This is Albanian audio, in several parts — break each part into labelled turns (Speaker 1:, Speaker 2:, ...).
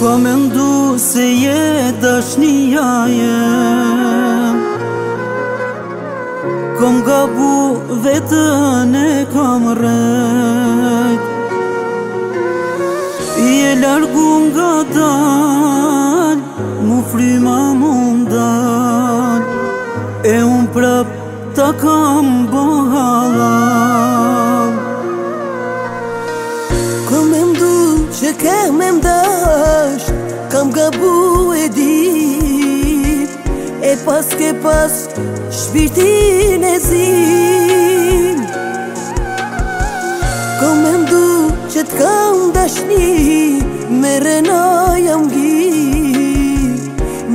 Speaker 1: Ko me ndu se je dashnia jaje Kom ga bu vetën e kom rrët I e largu nga dal Mu fryma mundal E un prap ta kam bohala Kom me ndu
Speaker 2: që kem e bu e dit E pas ke pas shpirtin e zin Ko me ndu që t'ka dashni Me rëna jam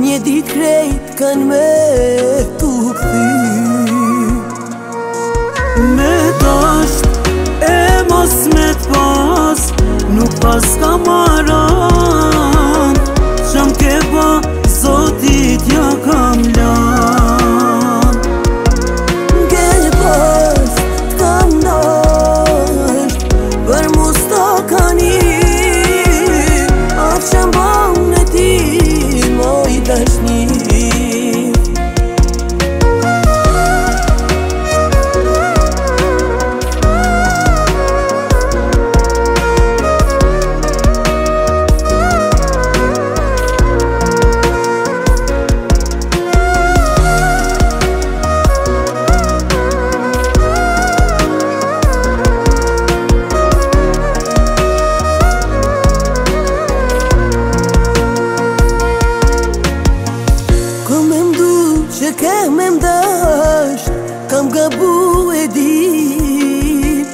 Speaker 2: Një dit
Speaker 1: krejt kan me tu këthi Me dasht e mos me t'pas Nuk pas ka ma
Speaker 2: kem e mdash Kam gabu e dit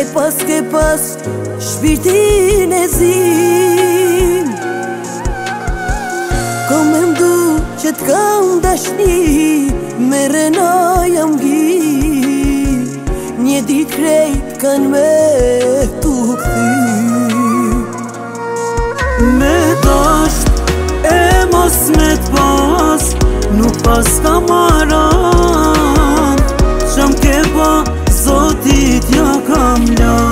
Speaker 2: E pas ke pas Shpirtin e zin Kom e mdu që t'kam dashni Me rëna jam gjit Një dit krejt kan me tukë
Speaker 1: pas ka maran Qëm ke pa, zotit jo kam lan